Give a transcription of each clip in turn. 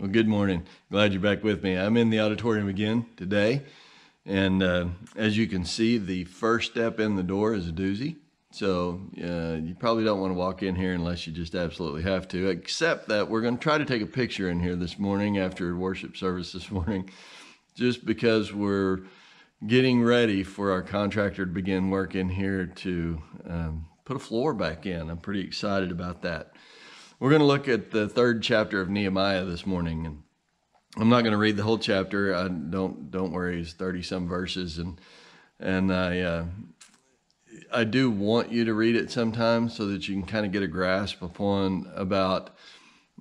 Well, good morning. Glad you're back with me. I'm in the auditorium again today. And uh, as you can see, the first step in the door is a doozy. So uh, you probably don't want to walk in here unless you just absolutely have to, except that we're going to try to take a picture in here this morning after worship service this morning, just because we're getting ready for our contractor to begin work in here to um, put a floor back in. I'm pretty excited about that. We're going to look at the third chapter of Nehemiah this morning, and I'm not going to read the whole chapter. I don't don't worry, it's thirty some verses, and and I uh, I do want you to read it sometimes so that you can kind of get a grasp upon about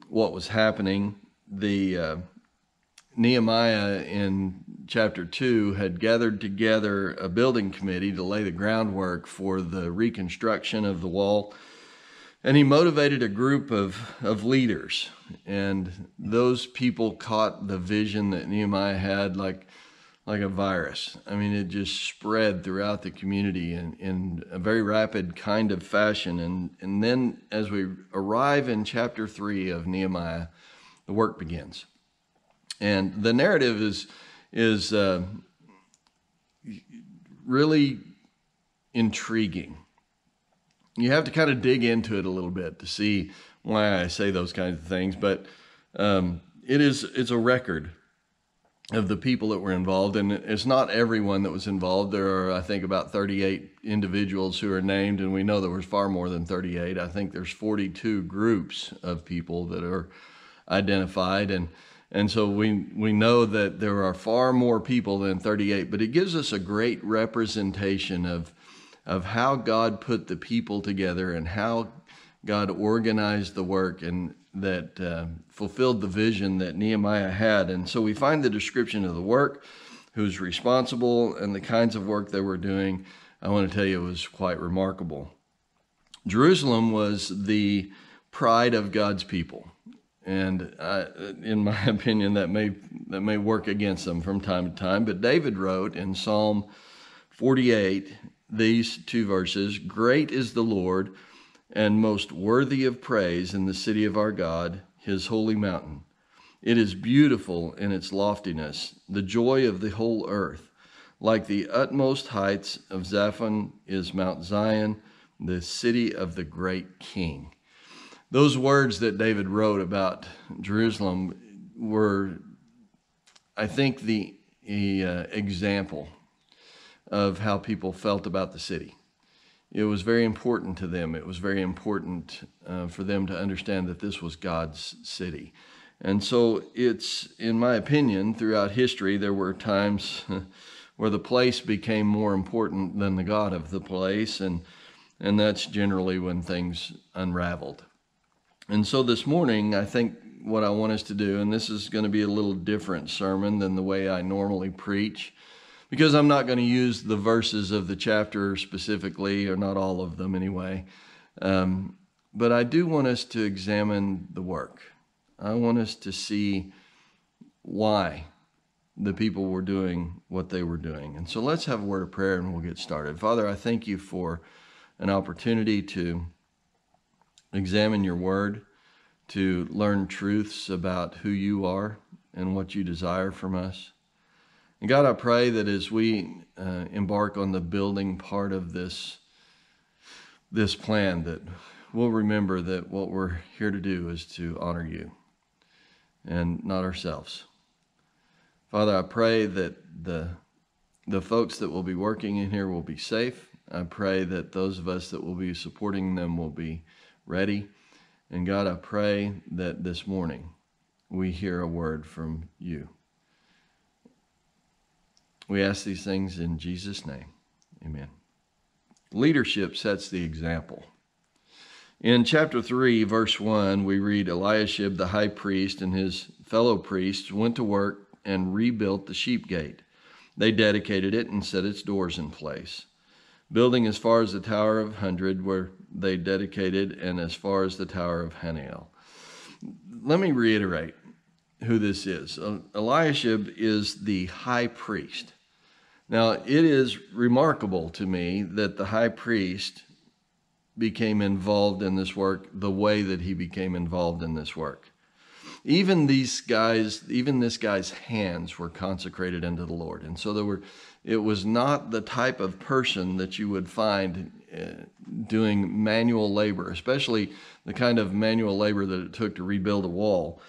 what was happening. The uh, Nehemiah in chapter 2 had gathered together a building committee to lay the groundwork for the reconstruction of the wall and he motivated a group of, of leaders. And those people caught the vision that Nehemiah had like, like a virus. I mean, it just spread throughout the community in, in a very rapid kind of fashion. And, and then as we arrive in chapter three of Nehemiah, the work begins. And the narrative is, is uh, really intriguing you have to kind of dig into it a little bit to see why I say those kinds of things. But um, it is it's a record of the people that were involved, and it's not everyone that was involved. There are, I think, about 38 individuals who are named, and we know there was far more than 38. I think there's 42 groups of people that are identified, and and so we we know that there are far more people than 38. But it gives us a great representation of of how God put the people together and how God organized the work and that uh, fulfilled the vision that Nehemiah had. And so we find the description of the work, who's responsible, and the kinds of work they were doing. I want to tell you, it was quite remarkable. Jerusalem was the pride of God's people. And I, in my opinion, that may, that may work against them from time to time. But David wrote in Psalm 48 these two verses Great is the Lord and most worthy of praise in the city of our God, his holy mountain. It is beautiful in its loftiness, the joy of the whole earth. Like the utmost heights of Zaphon is Mount Zion, the city of the great king. Those words that David wrote about Jerusalem were, I think, the, the uh, example of how people felt about the city. It was very important to them. It was very important uh, for them to understand that this was God's city. And so it's, in my opinion, throughout history, there were times where the place became more important than the God of the place, and, and that's generally when things unraveled. And so this morning, I think what I want us to do, and this is going to be a little different sermon than the way I normally preach because I'm not going to use the verses of the chapter specifically, or not all of them anyway. Um, but I do want us to examine the work. I want us to see why the people were doing what they were doing. And so let's have a word of prayer and we'll get started. Father, I thank you for an opportunity to examine your word, to learn truths about who you are and what you desire from us. And God, I pray that as we uh, embark on the building part of this, this plan, that we'll remember that what we're here to do is to honor you and not ourselves. Father, I pray that the, the folks that will be working in here will be safe. I pray that those of us that will be supporting them will be ready. And God, I pray that this morning we hear a word from you. We ask these things in Jesus' name. Amen. Leadership sets the example. In chapter 3, verse 1, we read Eliashib the high priest and his fellow priests went to work and rebuilt the sheep gate. They dedicated it and set its doors in place. Building as far as the Tower of Hundred, where they dedicated, and as far as the Tower of Hananel. Let me reiterate who this is. Eliashib is the high priest. Now, it is remarkable to me that the high priest became involved in this work the way that he became involved in this work. even these guys, even this guy's hands were consecrated unto the Lord. And so there were, it was not the type of person that you would find uh, doing manual labor, especially the kind of manual labor that it took to rebuild a wall.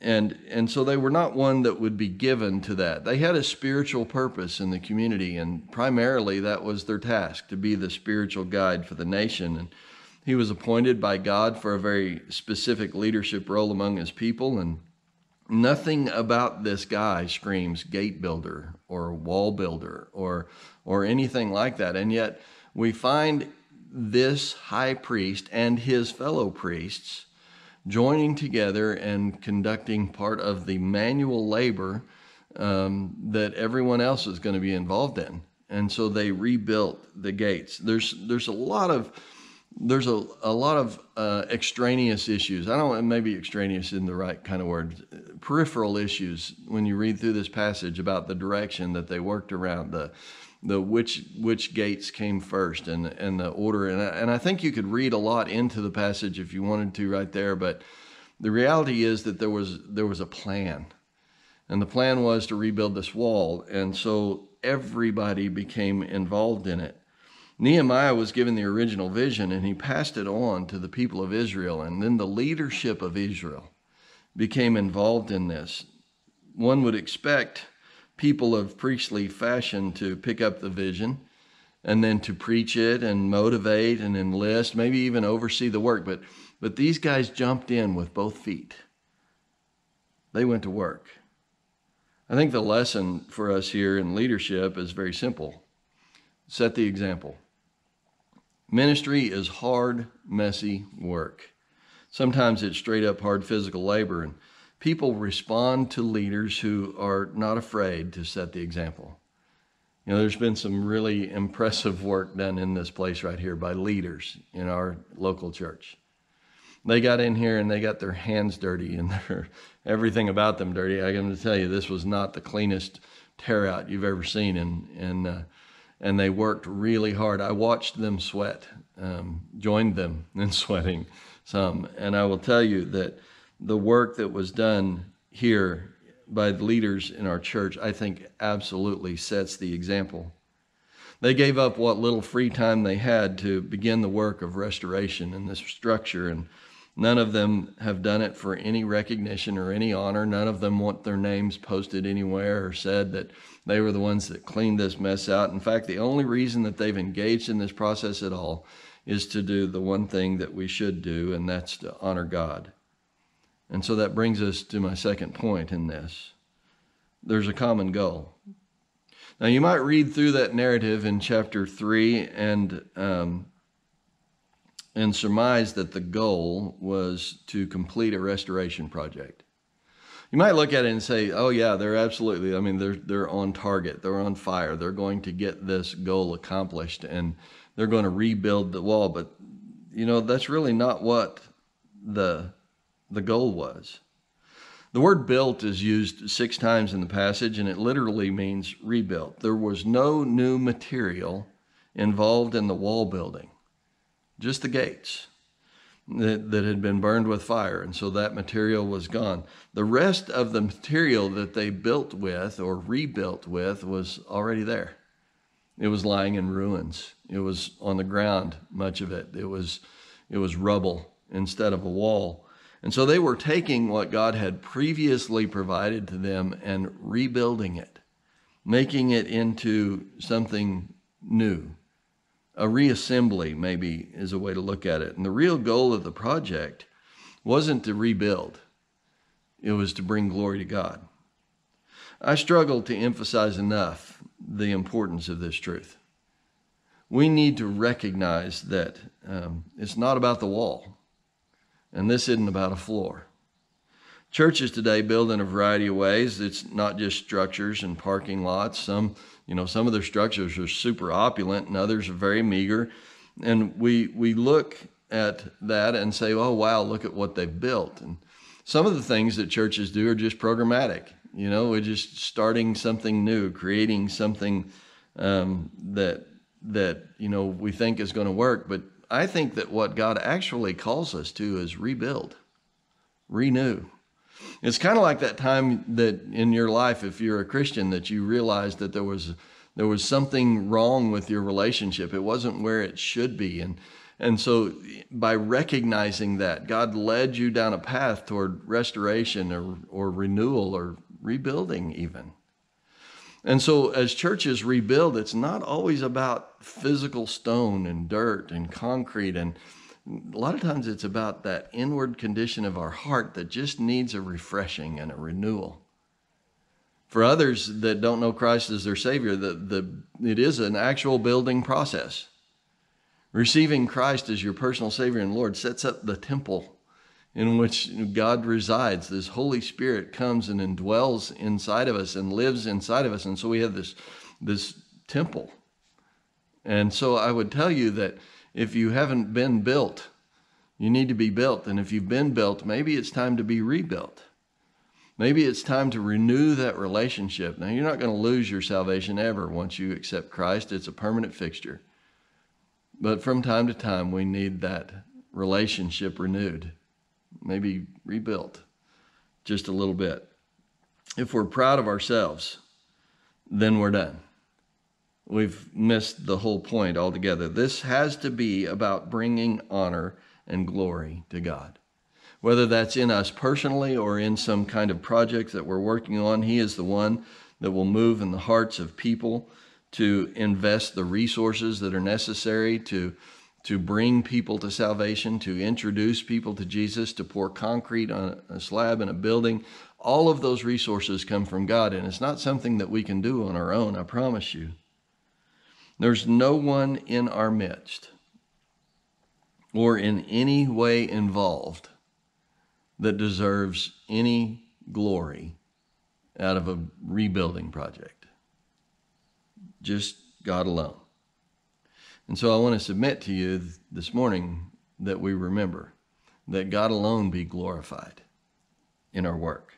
And, and so they were not one that would be given to that. They had a spiritual purpose in the community, and primarily that was their task to be the spiritual guide for the nation. And he was appointed by God for a very specific leadership role among his people, and nothing about this guy screams gate builder or wall builder or or anything like that. And yet we find this high priest and his fellow priests joining together and conducting part of the manual labor um, that everyone else is going to be involved in. And so they rebuilt the gates. There's there's a lot of there's a, a lot of uh, extraneous issues. I don't maybe extraneous in the right kind of word. Peripheral issues when you read through this passage about the direction that they worked around the the which which gates came first and and the order and I, and I think you could read a lot into the passage if you wanted to right there. But the reality is that there was there was a plan, and the plan was to rebuild this wall, and so everybody became involved in it. Nehemiah was given the original vision and he passed it on to the people of Israel. And then the leadership of Israel became involved in this. One would expect people of priestly fashion to pick up the vision and then to preach it and motivate and enlist, maybe even oversee the work. But, but these guys jumped in with both feet. They went to work. I think the lesson for us here in leadership is very simple set the example. Ministry is hard, messy work. Sometimes it's straight up hard physical labor, and people respond to leaders who are not afraid to set the example. You know, there's been some really impressive work done in this place right here by leaders in our local church. They got in here and they got their hands dirty and their everything about them dirty. I can tell you, this was not the cleanest tear out you've ever seen, and and uh, and they worked really hard. I watched them sweat, um, joined them in sweating some. And I will tell you that the work that was done here by the leaders in our church, I think absolutely sets the example. They gave up what little free time they had to begin the work of restoration in this structure and None of them have done it for any recognition or any honor. None of them want their names posted anywhere or said that they were the ones that cleaned this mess out. In fact, the only reason that they've engaged in this process at all is to do the one thing that we should do, and that's to honor God. And so that brings us to my second point in this there's a common goal. Now, you might read through that narrative in chapter 3 and um, and surmise that the goal was to complete a restoration project. You might look at it and say, "Oh yeah, they're absolutely. I mean, they're they're on target. They're on fire. They're going to get this goal accomplished, and they're going to rebuild the wall." But you know, that's really not what the the goal was. The word built is used six times in the passage, and it literally means rebuilt. There was no new material involved in the wall building just the gates that, that had been burned with fire. And so that material was gone. The rest of the material that they built with or rebuilt with was already there. It was lying in ruins. It was on the ground, much of it. It was, it was rubble instead of a wall. And so they were taking what God had previously provided to them and rebuilding it, making it into something new, a reassembly, maybe, is a way to look at it. And the real goal of the project wasn't to rebuild, it was to bring glory to God. I struggle to emphasize enough the importance of this truth. We need to recognize that um, it's not about the wall, and this isn't about a floor. Churches today build in a variety of ways. It's not just structures and parking lots. Some you know, some of their structures are super opulent and others are very meager. And we, we look at that and say, oh, wow, look at what they've built. And some of the things that churches do are just programmatic. You know, we're just starting something new, creating something um, that that you know we think is going to work. But I think that what God actually calls us to is rebuild, renew. It's kind of like that time that in your life, if you're a Christian, that you realized that there was there was something wrong with your relationship. It wasn't where it should be, and and so by recognizing that, God led you down a path toward restoration or or renewal or rebuilding even. And so, as churches rebuild, it's not always about physical stone and dirt and concrete. And a lot of times it's about that inward condition of our heart that just needs a refreshing and a renewal. For others that don't know Christ as their Savior, the, the, it is an actual building process. Receiving Christ as your personal Savior and Lord sets up the temple in which God resides. This Holy Spirit comes and indwells inside of us and lives inside of us. And so we have this, this temple. And so I would tell you that if you haven't been built, you need to be built. And if you've been built, maybe it's time to be rebuilt. Maybe it's time to renew that relationship. Now, you're not going to lose your salvation ever once you accept Christ, it's a permanent fixture. But from time to time, we need that relationship renewed maybe rebuilt just a little bit. If we're proud of ourselves, then we're done. We've missed the whole point altogether. This has to be about bringing honor and glory to God. Whether that's in us personally or in some kind of project that we're working on, He is the one that will move in the hearts of people to invest the resources that are necessary to to bring people to salvation, to introduce people to Jesus, to pour concrete on a slab in a building. All of those resources come from God, and it's not something that we can do on our own, I promise you. There's no one in our midst or in any way involved that deserves any glory out of a rebuilding project. Just God alone. And so I want to submit to you this morning that we remember that God alone be glorified in our work.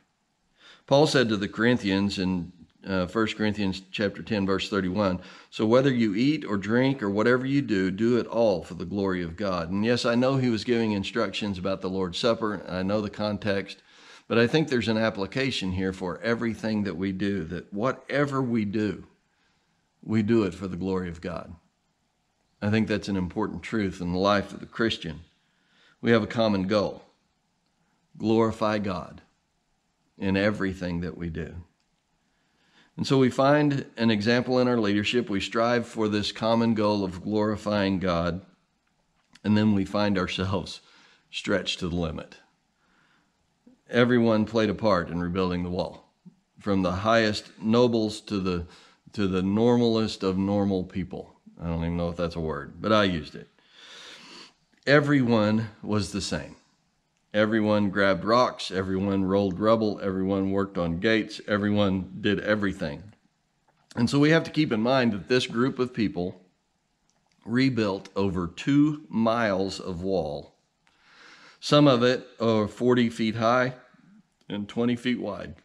Paul said to the Corinthians in uh, 1 Corinthians chapter 10 verse 31, so whether you eat or drink or whatever you do, do it all for the glory of God. And yes, I know he was giving instructions about the Lord's Supper. I know the context, but I think there's an application here for everything that we do that whatever we do, we do it for the glory of God. I think that's an important truth in the life of the Christian. We have a common goal glorify God in everything that we do. And so we find an example in our leadership. We strive for this common goal of glorifying God, and then we find ourselves stretched to the limit. Everyone played a part in rebuilding the wall, from the highest nobles to the, to the normalest of normal people. I don't even know if that's a word, but I used it. Everyone was the same. Everyone grabbed rocks, everyone rolled rubble, everyone worked on gates, everyone did everything. And so we have to keep in mind that this group of people rebuilt over two miles of wall. Some of it are 40 feet high and 20 feet wide.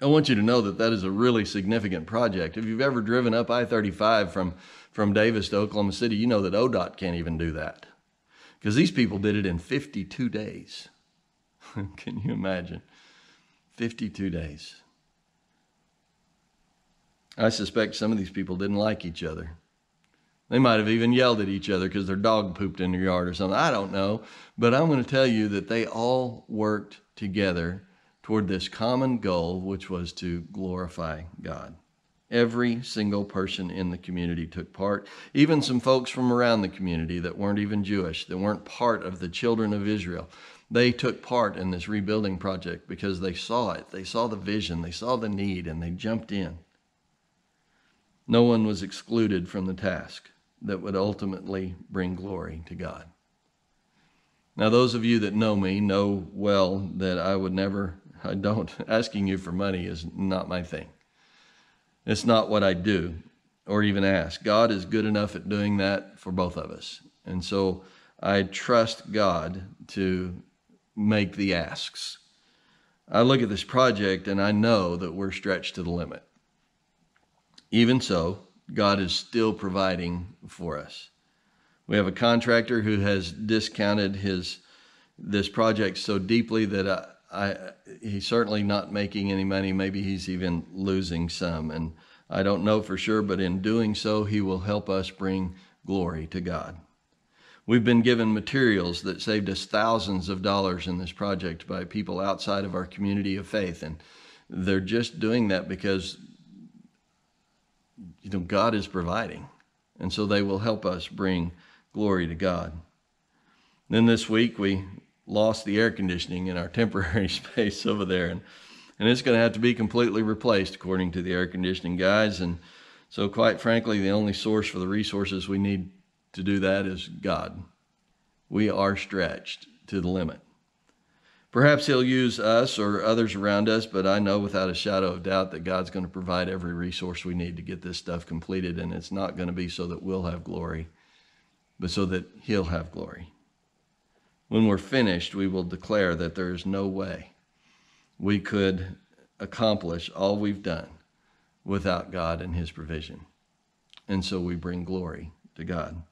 I want you to know that that is a really significant project. If you've ever driven up I 35 from, from Davis to Oklahoma City, you know that ODOT can't even do that because these people did it in 52 days. Can you imagine? 52 days. I suspect some of these people didn't like each other. They might have even yelled at each other because their dog pooped in their yard or something. I don't know. But I'm going to tell you that they all worked together toward this common goal, which was to glorify God. Every single person in the community took part, even some folks from around the community that weren't even Jewish, that weren't part of the children of Israel. They took part in this rebuilding project because they saw it. They saw the vision, they saw the need, and they jumped in. No one was excluded from the task that would ultimately bring glory to God. Now, those of you that know me know well that I would never I don't. Asking you for money is not my thing. It's not what I do or even ask. God is good enough at doing that for both of us. And so I trust God to make the asks. I look at this project and I know that we're stretched to the limit. Even so, God is still providing for us. We have a contractor who has discounted his this project so deeply that I, I, he's certainly not making any money. Maybe he's even losing some. And I don't know for sure, but in doing so, he will help us bring glory to God. We've been given materials that saved us thousands of dollars in this project by people outside of our community of faith. And they're just doing that because you know God is providing. And so they will help us bring glory to God. Then this week we lost the air conditioning in our temporary space over there and and it's going to have to be completely replaced according to the air conditioning guys and so quite frankly the only source for the resources we need to do that is God. We are stretched to the limit. Perhaps he'll use us or others around us, but I know without a shadow of doubt that God's going to provide every resource we need to get this stuff completed. And it's not going to be so that we'll have glory, but so that he'll have glory. When we're finished, we will declare that there is no way we could accomplish all we've done without God and his provision. And so we bring glory to God.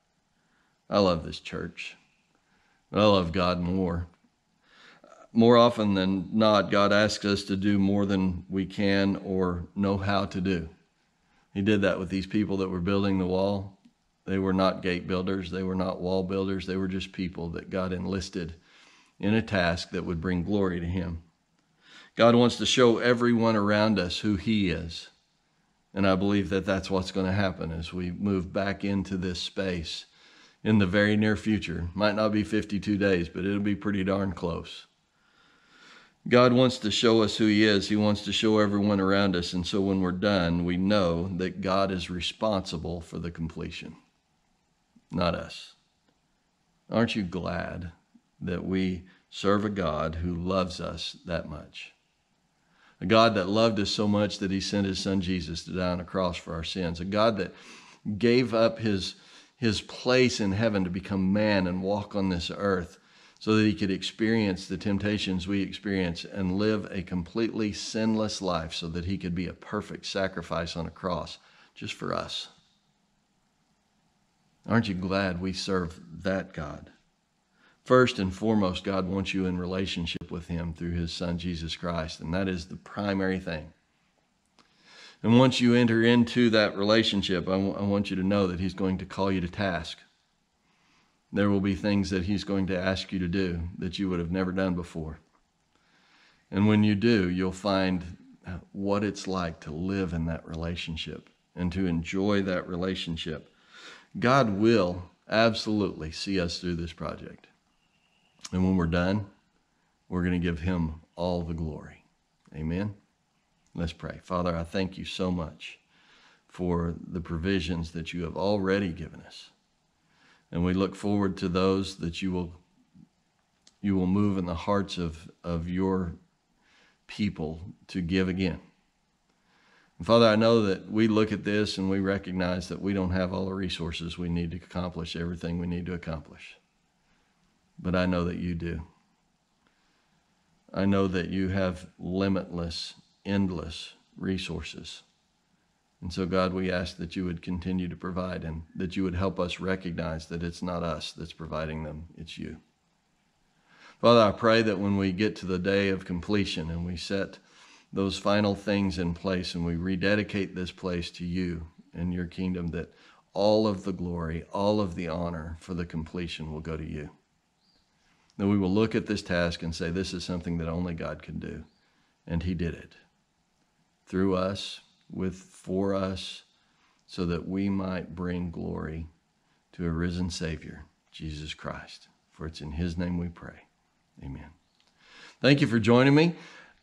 I love this church. I love God more more often than not, God asks us to do more than we can or know how to do. He did that with these people that were building the wall. They were not gate builders, they were not wall builders, they were just people that God enlisted in a task that would bring glory to Him. God wants to show everyone around us who He is. And I believe that that's what's going to happen as we move back into this space in the very near future. Might not be 52 days, but it'll be pretty darn close. God wants to show us who He is. He wants to show everyone around us. And so when we're done, we know that God is responsible for the completion, not us. Aren't you glad that we serve a God who loves us that much? A God that loved us so much that He sent His Son Jesus to die on a cross for our sins. A God that gave up His, his place in heaven to become man and walk on this earth so that he could experience the temptations we experience and live a completely sinless life so that he could be a perfect sacrifice on a cross just for us. Aren't you glad we serve that God? First and foremost, God wants you in relationship with him through his son, Jesus Christ, and that is the primary thing. And once you enter into that relationship, I, want you to know that he's going to call you to task there will be things that He's going to ask you to do that you would have never done before. And when you do, you'll find uh, what it's like to live in that relationship and to enjoy that relationship. God will absolutely see us through this project. And when we're done, we're going to give Him all the glory. Amen. Let's pray. Father, I thank you so much for the provisions that you have already given us. And we look forward to those that you will you will move in the hearts of, of your people to give again. Father, I know that we look at this and we recognize that we don't have all the resources we need to accomplish everything we need to accomplish. But I know that you do. I know that you have limitless, endless resources. And so, God, we ask that you would continue to provide and that you would help us recognize that it's not us that's providing them, it's you. Father, I pray that when we get to the day of completion and we set those final things in place and we rededicate this place to you and your kingdom, that all of the glory, all of the honor for the completion will go to you. That we will look at this task and say, this is something that only God can do. And He did it through us, with for us so that we might bring glory to a risen Savior, Jesus Christ. For it's in His name we pray. Amen. Thank you for joining me.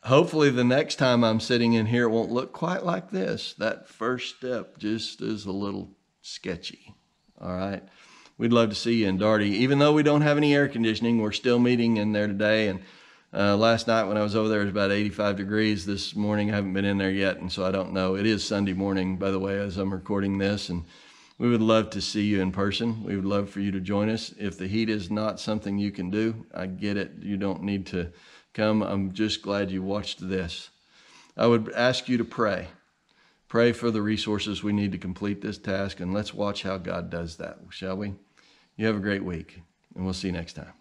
Hopefully, the next time I'm sitting in here, it won't look quite like this. That first step just is a little sketchy. All right. We'd love to see you in Dougherty. Even though we don't have any air conditioning, we're still meeting in there today. And uh, last night when I was over there, it was about 85 degrees. This morning, I haven't been in there yet, and so I don't know. It is Sunday morning, by the way, as I'm recording this, and we would love to see you in person. We would love for you to join us. If the heat is not something you can do, I get it. You don't need to come. I'm just glad you watched this. I would ask you to pray. Pray for the resources we need to complete this task, and let's watch how God does that, shall we? You have a great week, and we'll see you next time.